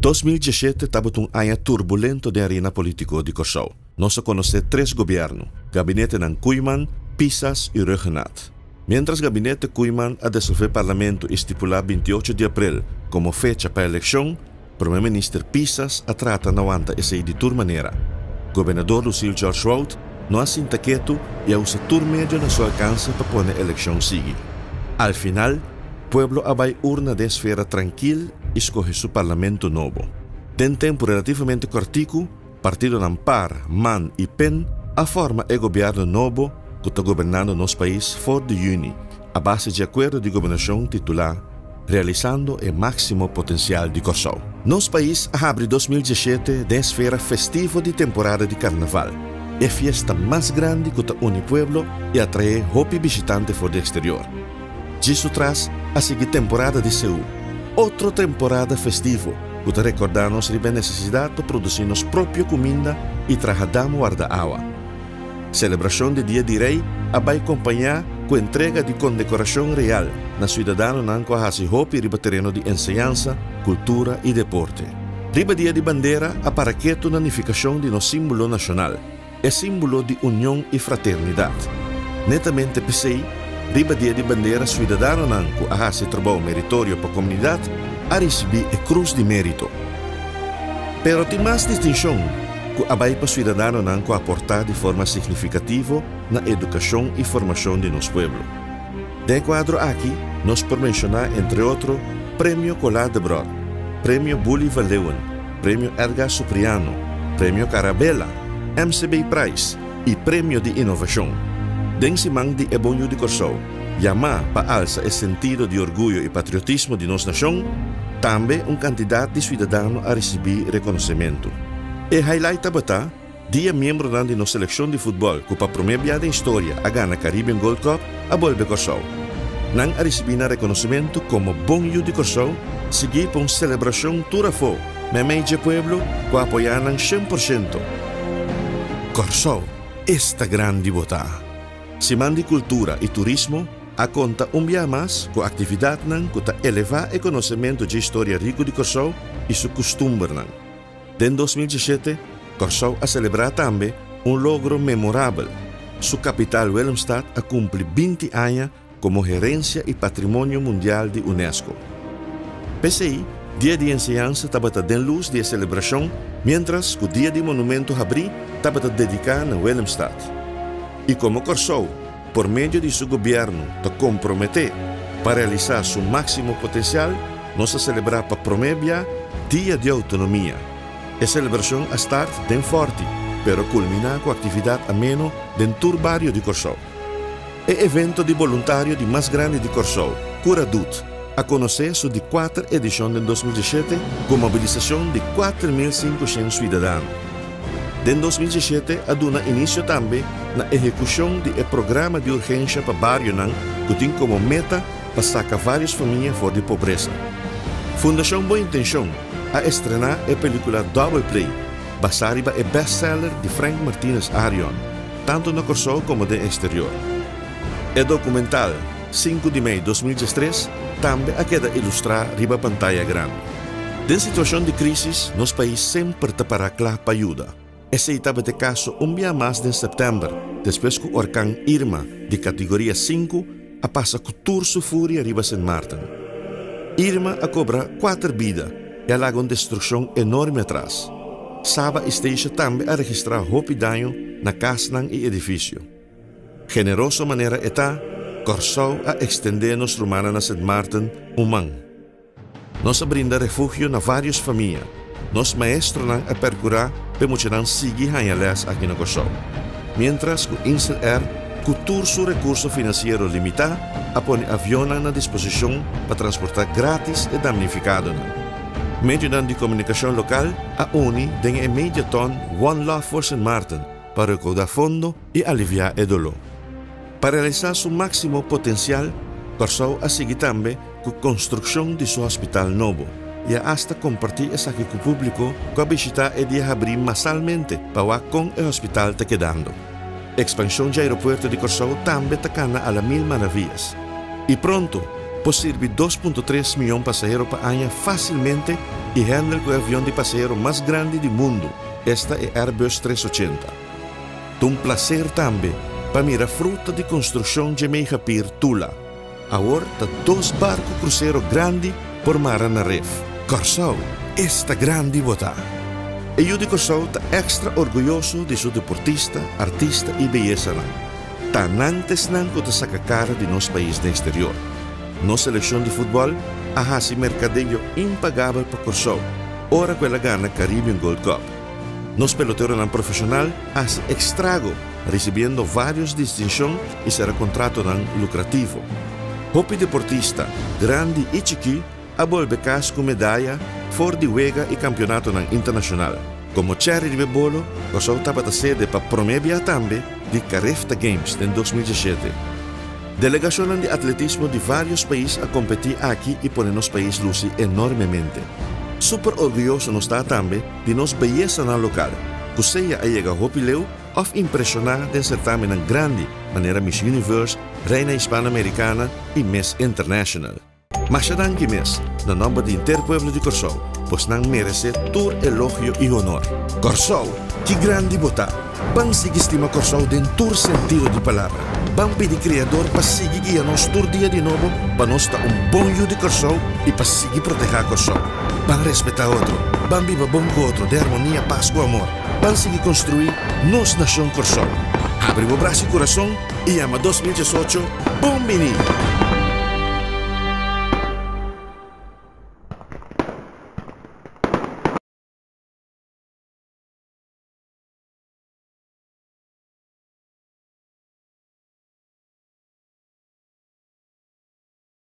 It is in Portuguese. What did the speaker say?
2017 estava um ano turbulento da arena político de Corsau. Nós conhecemos três governos, gabinete Kuiman, Pisas e Regenat. Mientras gabinete Kuiman a dissolver parlamento estipular 28 de abril como fecha para a eleição, primeiro-ministro Pisas a trata na wanta essa de tur maneira. Governador Lucille George Road não assinta quieto e usa tur médio na sua alcance para pôr a eleição seguir. Al final, pueblo abai urna de esfera tranquil escoge su parlamento novo. Den tempo relativamente cortico, partido Nampar, MAN e PEN a forma e governo novo que está governando nosso país fora de Uni, a base de acordo de governação titular, realizando o máximo potencial de Corsau. Nosso país abre 2017 de esfera festivo de temporada de carnaval. É a fiesta mais grande que une pueblo e atrai hopi visitante fora do exterior. Disso traz a seguir temporada de Seul, outra temporada festivo, que recordamos a necessidade de produzir nossa própria comida e trajadamos guarda-água. Celebração de Dia de Rei vai acompanhar com entrega de condecoração real na cidadão nanco a hopi riba terreno de enseñança, cultura e deporte. Riba Dia de Bandeira a paraqueto na unificação de nosso símbolo nacional, é símbolo de união e fraternidade. Netamente pensei, riba Dia de Bandeira cidadão nanco a se trovou meritório para a comunidade a receber a Cruz de Mérito. Pero tem mais distinção que abai para cidadão não aportar de forma significativa na educação e formação de nosso povo. De quadro aqui, nós por mencionar, entre outros, Prêmio Colar de Brod, Prêmio Bully Valeuan, Prêmio Edgar Supriano, Prêmio Carabela, MCB Prize e Prêmio de Inovação. Den simang de Ebonho de Corsou, Yama para alça o sentido de orgulho e patriotismo de nossa nação, também um candidato de cidadão a receber reconhecimento. E highlight bata, dia membro de nossa seleção de futebol que para primeira vez história a ganhar Caribbean Gold Cup a Bolbe Corsou. Nang a receber reconhecimento como bom de Corsou, seguir para uma celebração turafo, me meio pueblo que apoiar 100%. Corsou, esta grande bota. Siman de cultura e turismo, conta um dia mais com a atividade nan que ta elevar o conhecimento de história rico de Corsou e seu costume nan. Den 2017, Corsou a celebrar também um logro memorável. Sua capital Willemstad a cumpre 20 anos como gerência e patrimônio mundial de Unesco. PCI, Dia de Enseñança estava den luz de celebração, mientras que o Dia de Monumento abri estava dedicado a Willemstad. E como Corsou, por meio de seu governo, te comprometer para realizar seu máximo potencial, nós a celebrar para Promébia Dia de Autonomia. A celebração a start den forte, pero culminar com atividade ameno dentro do barrio de Corsou. É evento de voluntário de mais grande de Corsou, Curadut, a conhecer sua de quatro edição de 2017 com mobilização de 4.500 cidadãos. Em 2017, a duna início também na execução do programa de urgência para Barrio que tem como meta para sacar várias famílias fora de pobreza. Fundação Boa Intenção a estrenar a película Double Play, basada é best-seller de Frank Martinez Arion, tanto no Corsou como no exterior. O documental 5 de maio de 2013 também a queda ilustrar riba pantalla grande. De situação de crise, nosso país sempre te para claro para ajuda. Esse estava de caso um dia mais de setembro, depois que o orcão Irma, de categoria 5, a passa com turso fúria riba St. Martin. Irma a cobra quatro vidas e ela uma destruição enorme atrás. Saba esteja também a registrar roupa danho na casa e edifício. Generosa maneira está, Corsou a estender nos rumana na St. Martin humano. Nós brinda refúgio na várias famílias. Nos maestros não a percurar pemuchinan seguir hanhales aqui no Corsou. Mientras que Insel Air cultura seu recurso financeiro limitado a pôr avião na disposição para transportar grátis e damnificado. Meio de comunicação local, a UNI tem a media ton One Love for St. Martin para recaudar fundo e aliviar o dolor. Para realizar seu máximo potencial, Corsou a seguir também com a construção de seu hospital novo e hasta compartir essa aqui com o público com visita e dia abrir massalmente para com o hospital te quedando. Expansão de aeroporto de Corsou também tacana a la mil maravilhas. E pronto, Posirve 2.3 milhões de passageiros para ano facilmente e handle com o de passageiro mais grande do mundo. Esta é Airbus 380. É um prazer também para mirar fruta de construção de Meijapir Tula. Agora, dois barcos cruzeiro grandes por mar na ref. Corsau, esta grande botar. E eu de Corsau está extra orgulhoso de seu deportista, artista e beleza. Tan antes não que saca cara de nosso país no exterior. Nossa seleção de futebol a mercadeio impagável para Corsau. Ora quella gana Caribbean Gold Cup. Nos pelotero não profissional hace extrago, recebendo várias distinções e será contrato não lucrativo. Hopi deportista, grande e chiqui, a volve com medalha, for de wega e campeonato internacional. Como cherry de bebolo, estava da sede para prometer também de Carefta Games em 2017. Delegação de atletismo de vários países a competir aqui e por nos país luce enormemente. Super orgulhoso nos está também de nos beleza na local, que seja a chegar Hopileu ou impressionar de certamen grande, maneira Miss Universe, Reina Hispano-Americana e Miss International. Mas já que mês, no nome de Interpueblo de Corsol, pois não merece todo elogio e honor. Corsol, que grande botar! Bang sige estima Corsol den tur sentido de palavra. Bang pedi criador para seguir guia nos tur dia de novo, para nos dar um bom de Corsol e para seguir proteger Corsol. Bang respeitar outro, bang viva bom com outro, de harmonia, paz com amor. Bang seguir construir nos nação Corsol. Abre o braço e coração e ama 2018, bom menino!